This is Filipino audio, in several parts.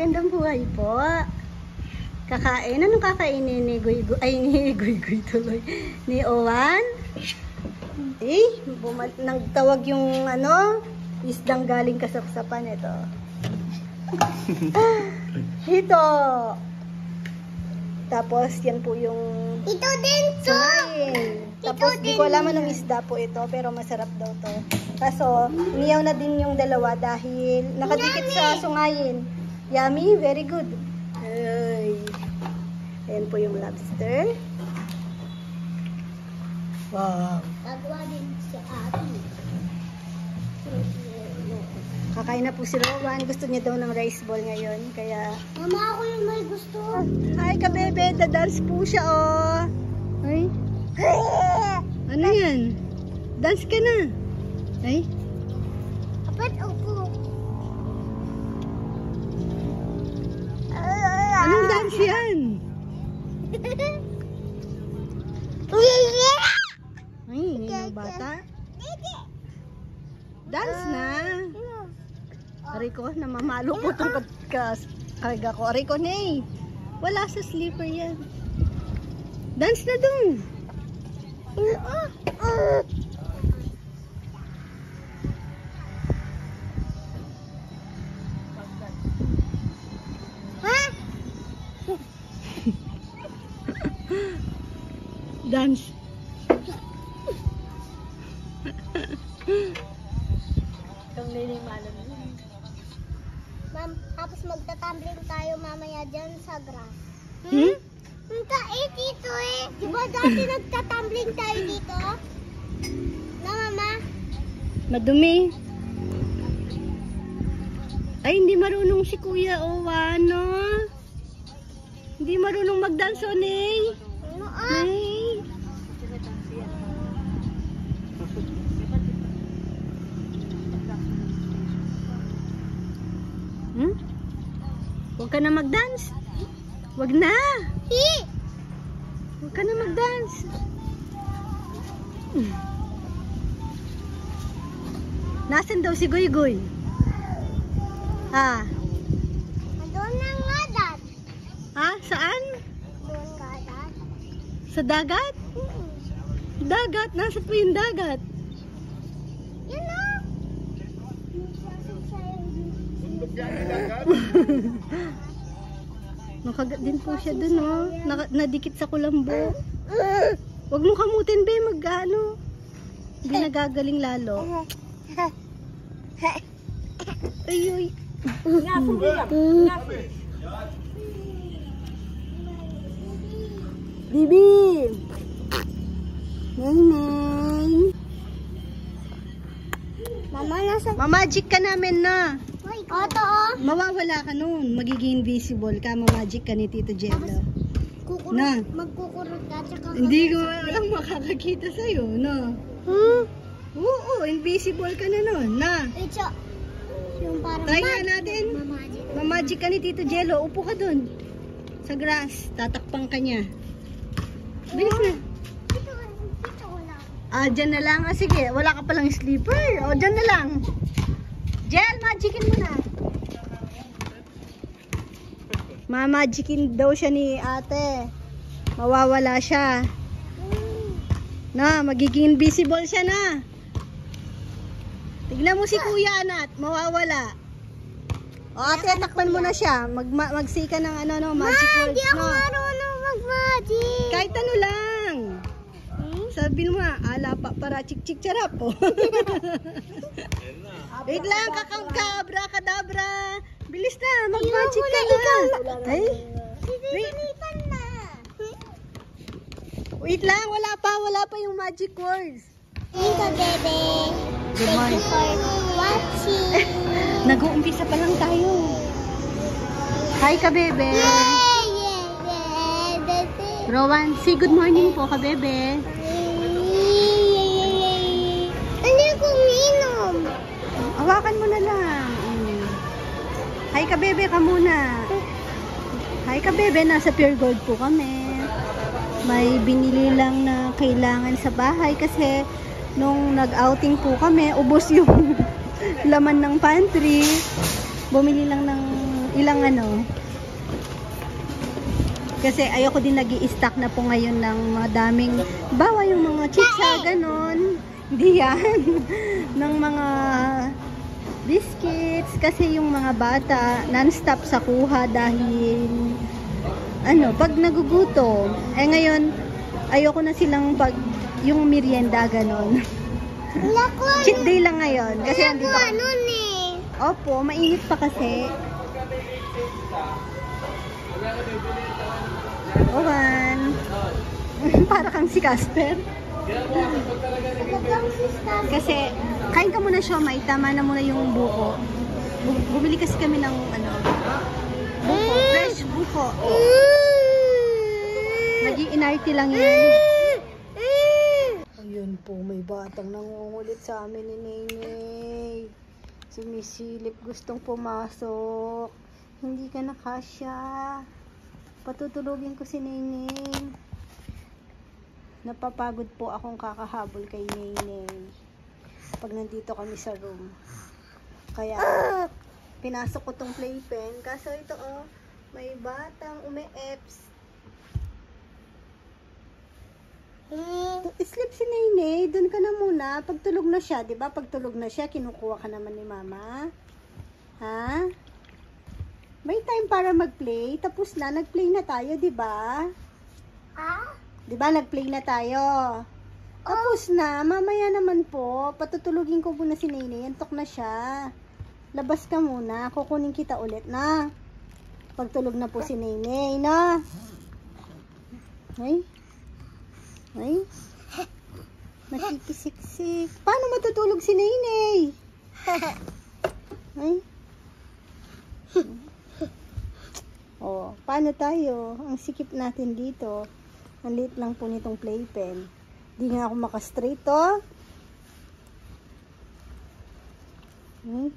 Magandang buhay po. Kakain. Anong kakainin ni Guy Guy? Ay, ni Guy Guy tuloy. Ni Owan? Eh, bumal nagtawag yung ano, isdang galing kasapsapan ito. Ito. Tapos, yan po yung Ito din to. Sungayin. Tapos, di ko alam anong isda po ito, pero masarap daw to. Kaso, niyaw na din yung dalawa dahil nakadikit sa sungayin. Yummy, very good. Ay. Ayan po yung lobster. Wow. Kakain na po si Rowan. Gusto niya daw ng rice ball ngayon. Kaya, Mama, ako yung may gusto. Hi ka bebe, dadance po siya oh. Ay, ano yan? Dance ka na. Ay, Apat upo. Dance yan? Ay, yung bata. Dance na. Aray ko, namamalo po itong karga ko. Ko, nay. Wala sa sleeper yan. Dance na dun. Ha? Dance. Ma'am, tapos magtatambling tayo mamaya dyan sa grass. Hmm? Hindi eh, dito eh. Di ba dati nagtatambling tayo dito? Na, mama? Madumi. Ay, hindi marunong si Kuya Owa, no? Hindi marunong mag-dance, oh, Nay. Ano ah? Nay. Hmm? Huwag ka na mag-dance. Huwag na. Huwag ka na mag-dance. Nasaan daw si Goy Goy? Ha? Doon na nga, dad. Ha? Saan? Doon ka, dad. Sa dagat? Hmm. Dagat? Nasa po yung dagat? Yan na. Nakagat din po siya dun, oh. Naka, nadikit sa kulambo. Huwag mo kamutin, be. Mag, ano. Hindi nagagaling lalo. Ay, ay. Bibi! Nay, nay. Mama, nasa... Mamagic ka namin na. Oto, oh. Mawawala ka nun. Magiging invisible ka. Mamagic ka ni Tito Jello. Kukurot, Na. magkukurot ka, tsaka... Hindi ko alam makakakita sa'yo, no? Hmm? Oo, invisible ka na nun, na. Ito. Yung parang... Try nga natin. Mamagic. Mamagic ka ni Tito Jello. Upo ka dun. Sa grass. Tatakpang ka niya. Bilis na. Ah, dyan na lang. Ah, sige. Wala ka palang sleeper. O, dyan na lang. Jel, magicin mo na. Mamagicin daw siya ni ate. Mawawala siya. Na, magiging invisible siya na. Tignan mo si Kuya Anat, mawawala. O ate, takpan mo na siya. Mag ma- magsika ng ano no, magic Ma, words hindi ako no. marunong mag-magic. Kahit ano lang. Hmm? Sabi mo ala pa para chik chik charap po. Wait lang, kakang kabra kadabra. Bilis na, mag-magic ka na. Ay, wait, wait lang, wala pa, wala pa yung magic words. Thank you, bebe. Thank you for watching. Nag-uumpisa pa lang tayo. Hi ka, bebe. Rowan, say good morning po ka, bebe. Hindi ko minom. Hawakan mo na lang. Hi ka, bebe ka muna. Hi ka, bebe. Nasa Pure Gold po kami. May binili lang na kailangan sa bahay kasi nung nag-outing po kami, ubos yung laman ng pantry. Bumili lang ng ilang ano. Kasi ayoko din nag stock na po ngayon ng mga daming, bawa yung mga chitsa, ganon. Hindi yan. ng mga biscuits. Kasi yung mga bata, non-stop sa kuha dahil, ano, pag nagugutom. Eh ngayon, ayoko na silang pag, yung merienda, ganon. Naku, Cheat day lang ngayon. Kasi naku, andito. ano? Opo, mainit pa kasi. Owan. Para kang si Casper. Sista. Kasi, kain ka muna siomay. Tama na muna yung buko. Bu- Bumili kasi kami ng, ano, buko. Fresh buko. Naging inarty lang yan. Ayun po, may batang nangungulit sa amin ni Nenay. Sumisilip, gustong pumasok. Hindi ka nakasya. Patutulugin ko si Nenay. Napapagod po akong kakahabol kay Nenay. Pag nandito kami sa room. Kaya, pinasok ko tong playpen. Kaso ito oh, may batang umi-eps. Sleep si Nene, doon ka na muna. Pagtulog na siya, di ba? Pagtulog na siya, kinukuha ka naman ni Mama. Ha? May time para mag-play. Tapos na, nag-play na tayo, di ba? Ah? Di ba, nag-play na tayo. Tapos na, mamaya naman po, patutulugin ko muna si Nene. Antok na siya. Labas ka muna, kukunin kita ulit na. Pagtulog na po si Nene, na. Ay. Ay. Nakikisiksik. Paano matutulog si Nene? Ay. Oh, paano tayo? Ang sikip natin dito. Ang liit lang po nitong playpen. Di nga ako makastraight to. Hmm?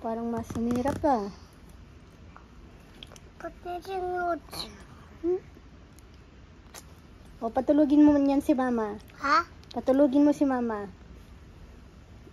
Parang mas hirap ah. Pati. Hmm? O, patulugin mo yan si mama. Ha? Patulugin mo si mama.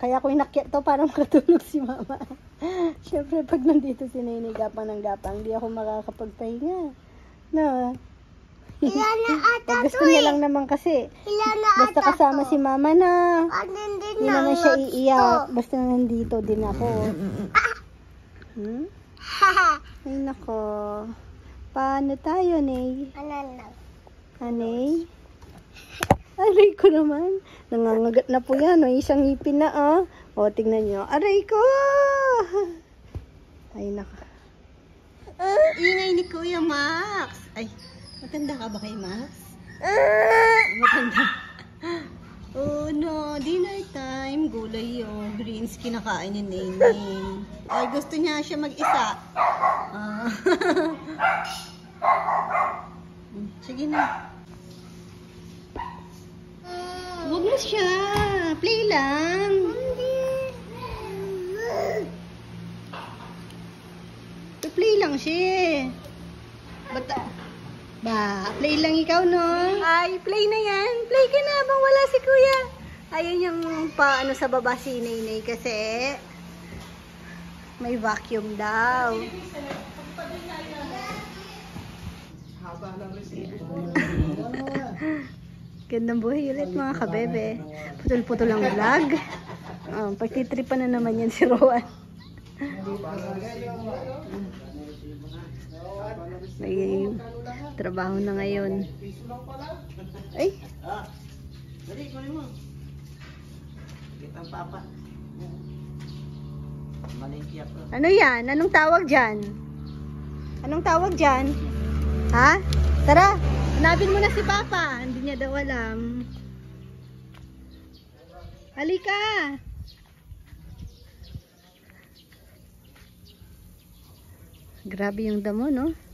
Kaya ako inakyat to para makatulog si mama. Siyempre, pag nandito si Nene gapang ng gapang, di ako makakapagpahinga. No. Ilan na ata Pag gusto to niya eh. lang naman kasi, Ilan na basta ata kasama to. si mama na. Din Hindi na naman siya iiyak. Basta nandito din ako. Hmm? Haha. Ay, nako. Paano tayo, Ney? Ano na? Anay? Aray ko naman. Nangangagat na po yan. May isang ngipin na, ah. O, tingnan nyo. Aray ko! Ay, nako. Ingay ni Kuya Max. Ay, matanda ka ba kay Max? Matanda. Oh no, dinner time. Gulay yung greens kinakain ni Neneng. Ay, gusto niya siya mag-isa. Ah. Sige na. Huwag mo siya. Play lang. To-play lang siya. Bata. Ba, play lang ikaw, no? Ay, play na yan. Play ka na habang wala si kuya. Ayun yung pa, ano, sa baba si Nainay kasi may vacuum daw. Gandang buhay ulit mga kabebe. Putol-putol ang vlog. Oh, pagtitripan na naman yan si Rowan. May trabaho na ngayon. Ay, Dali, kunin mo. Kita papa. Malingki ako. ano yan? Anong tawag dyan? Anong tawag dyan? Ha? Tara, hanapin mo na si Papa. Hindi niya daw alam. Halika! Grabe yung damo, no?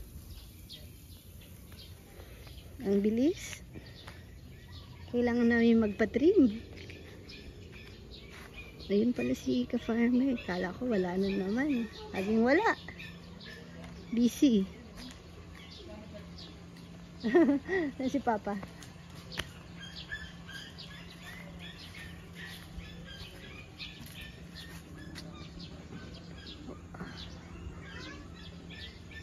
Ang bilis. Kailangan namin magpa-trim. Ayun pala si ka-farmer. Kala ko wala na naman. Laging wala. Busy. Yan si Papa.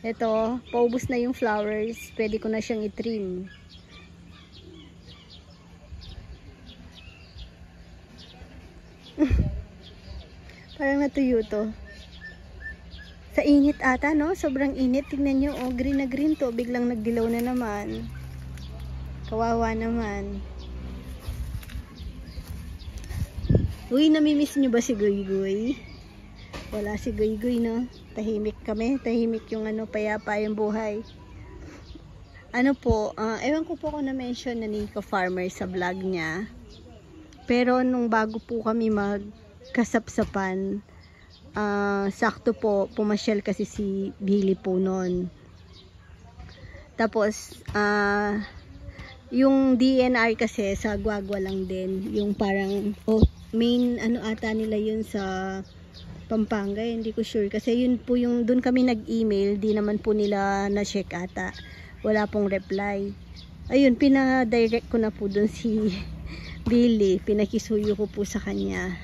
Ito, paubos na yung flowers. Pwede ko na siyang i-trim. Parang natuyo to. Sa init ata, no? Sobrang init. Tingnan nyo, oh, green na green to. Biglang nagdilaw na naman. Kawawa naman. Uy, namimiss nyo ba si Guy? Wala si Guy, no? Tahimik kami. Tahimik yung ano, payapa yung buhay. Ano po, ah, ewan ko po kung na-mention na Nico Farmer sa vlog niya. Pero nung bago po kami magkasapsapan, ah, sakto po, pumasyal kasi si Billy po noon. Tapos, ah, yung DNR kasi sa Guagua lang din. Yung parang, oh, main ano ata nila yun sa Pampanga, eh, hindi ko sure. Kasi yun po yung, dun kami nag-email, di naman po nila na-check ata. Wala pong reply. Ayun, pina-direct ko na po dun si Billy. Pinakisuyo ko po sa kanya.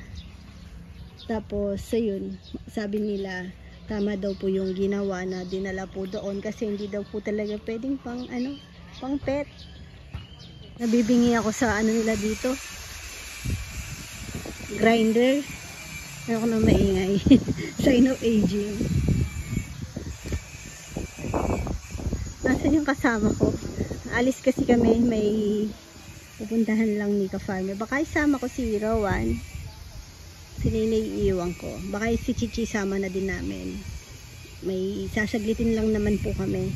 Tapos, ayun, sabi nila, tama daw po yung ginawa na dinala po doon kasi hindi daw po talaga pwedeng pang ano, pang pet. Nabibingi ako sa ano nila dito. Grinder. Ayoko na maingay. Sign of aging. Nasaan yung kasama ko? Alis kasi kami, may pupuntahan lang ni ka-farmer. Baka isama ko si Rowan. Si Nene iiwan ko. Baka si Chichi sama na din namin. May sasaglitin lang naman po kami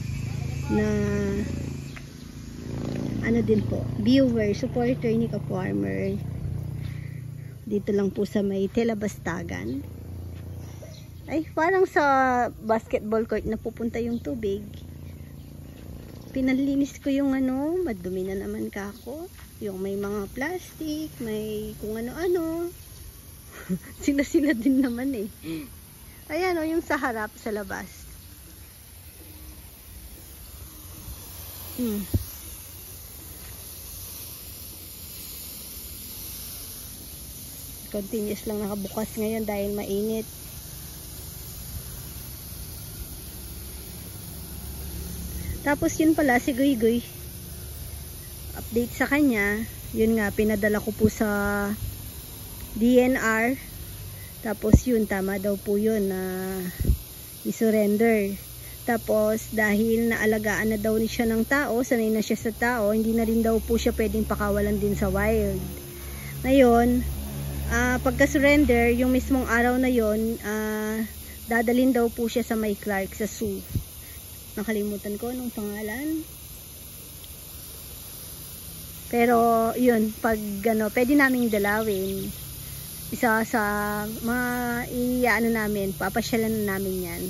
na ano din po, viewer, supporter ni ka-farmer dito lang po sa may Telabastagan. Ay parang sa basketball court na pupunta yung tubig. Pinalinis ko yung ano madumi na naman ka ako. Yung may mga plastic may kung ano-ano. Sila sila din naman eh. Ayan o yung sa harap sa labas. Hmm continuous lang nakabukas ngayon dahil mainit. Tapos yun pala si Guy Guy update sa kanya. Yun nga pinadala ko po sa DNR tapos yun tama daw po yun na i-surrender. Tapos dahil naalagaan na daw ni siya ng tao sanay na siya sa tao hindi na rin daw po siya pwedeng pakawalan din sa wild. Ngayon uh, pagka-surrender, yung mismong araw na yon uh, dadalhin daw po siya sa may Clark sa zoo. Nakalimutan ko nung pangalan. Pero, yun, pag ano, pwede naming dalawin. Isa sa mga iyaano namin, papasyalan na namin yan.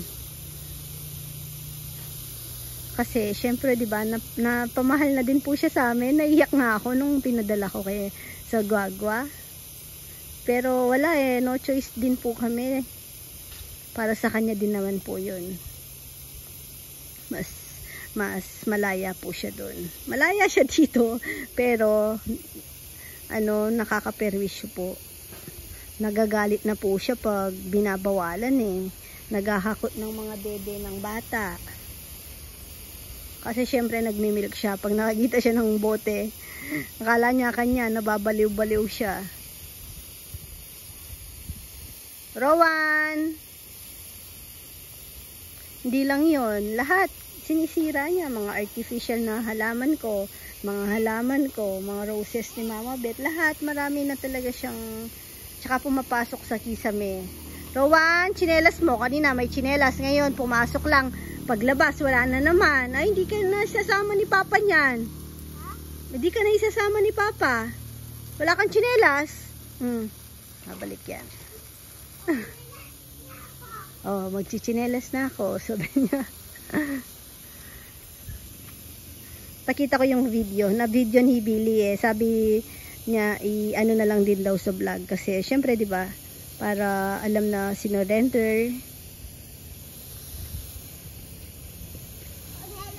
Kasi, syempre, di ba, na, napamahal na din po siya sa amin. Naiyak nga ako nung pinadala ko kay sa Guagua. Pero wala eh, no choice din po kami. Para sa kanya din naman po yun. Mas, mas malaya po siya doon. Malaya siya dito, pero ano, nakakaperwisyo po. Nagagalit na po siya pag binabawalan eh. Naghahakot ng mga dede ng bata. Kasi syempre nagmimilk siya. Pag nakakita siya ng bote, akala niya kanya, nababaliw-baliw siya. Rowan! Hindi lang yon Lahat, sinisira niya. Mga artificial na halaman ko, mga halaman ko, mga roses ni Mama Beth. Lahat, marami na talaga siyang, tsaka pumapasok sa kisame. Rowan, chinelas mo. Kanina may chinelas. Ngayon, pumasok lang. Paglabas, wala na naman. Ay, hindi ka na isasama ni Papa niyan. Hindi ka na isasama ni Papa. Wala kang chinelas. Hmm. Babalik yan. oh, magchichinelas na ako. Sabi niya. Pakita ko yung video. Na video ni Billy eh. Sabi niya, i ano na lang din daw sa vlog. Kasi, syempre, di ba para alam na sinurrender.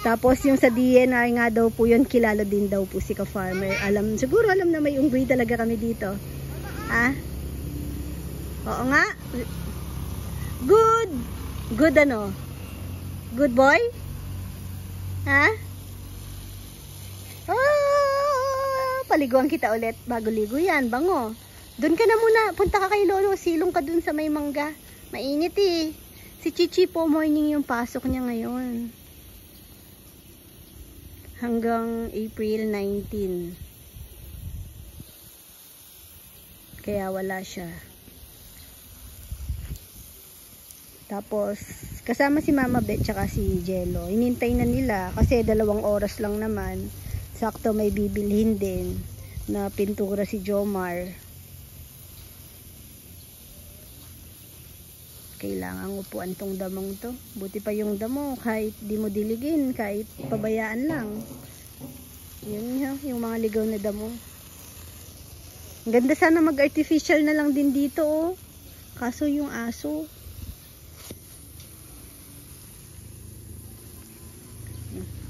Tapos yung sa DNR nga daw po yun, kilala din daw po si ka-farmer. Alam, siguro alam na may unggoy talaga kami dito. Ha? Oo nga. Good. Good ano. Good boy? Ha? Ah, paliguan kita ulit bago ligo yan. Bango. Doon ka na muna. Punta ka kay Lolo. Silong ka dun sa may mangga. Mainit eh. Si Chichi po morning yung pasok niya ngayon. Hanggang April 19. Kaya wala siya. Tapos, kasama si Mama Bet tsaka si Jello. Inintay na nila kasi dalawang oras lang naman. Sakto may bibilhin din na pintura si Jomar. Kailangan upuan tong damong to. Buti pa yung damo kahit di mo diligin, kahit pabayaan lang. Yun nga, yung mga ligaw na damo. Ang ganda sana mag-artificial na lang din dito oh. Kaso yung aso,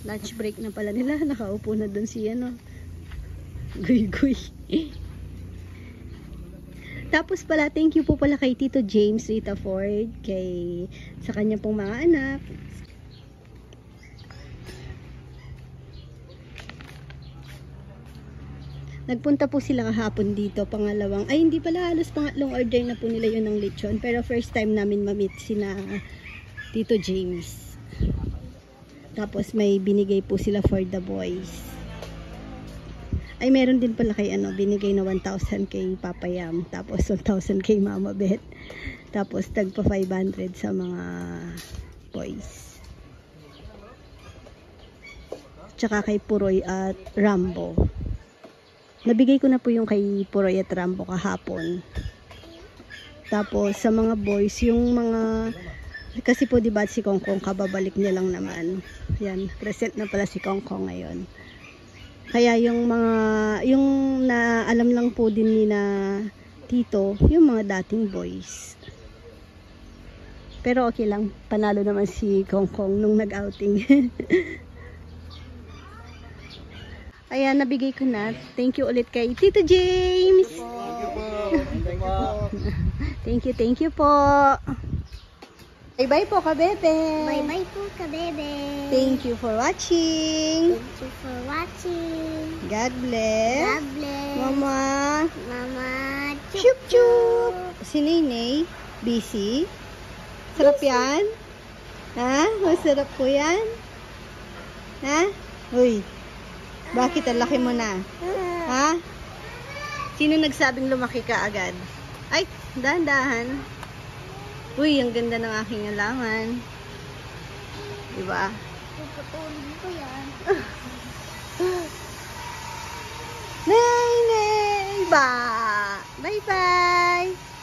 lunch break na pala nila. Nakaupo na doon si ano. Guy guy. Tapos pala, thank you po pala kay Tito James Rita Ford, kay sa kanya pong mga anak. Nagpunta po sila kahapon dito, pangalawang, ay hindi pala halos pangatlong order na po nila yun ng lechon. Pero first time namin ma-meet sina Tito James. Tapos may binigay po sila for the boys. Ay meron din pala kay ano, binigay na 1,000 kay Papa Yam. Tapos 1,000 kay Mama Bet. Tapos tagpa 500 sa mga boys. Tsaka kay Puroy at Rambo. Nabigay ko na po yung kay Puroy at Rambo kahapon. Tapos sa mga boys, yung mga kasi po 'di ba si Kongkong kababalik niya lang naman. Yan, present na pala si Kongkong ngayon. Kaya yung mga yung na alam lang po din ni na Tito, yung mga dating boys. Pero okay lang, panalo naman si Kongkong nung nag-outing. Ayan, nabigay ko na. Thank you ulit kay Tito James. Thank you, thank you po. Bye-bye po, kabebe. Bye-bye po ka, bebe. Thank you for watching. Thank you for watching. God bless. God bless. Mama. Mama. Chup chup. Si Nene, busy. Sarap yan? Ha? Masarap po yan? Ha? Uy. Bakit ang laki mo na? Ha? Sino nagsabing lumaki ka agad? Ay, dahan-dahan. Uy, ang ganda ng aking alaman. Diba? Puputulin ko yan. Nay, nay, ba. Bye-bye.